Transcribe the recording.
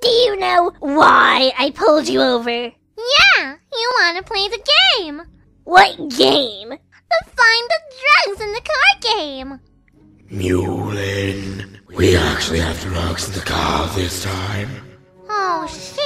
Do you know why I pulled you over? Yeah, you want to play the game. What game? The find the drugs in the car game. Meulin, we actually have drugs in the car this time. Oh, shit.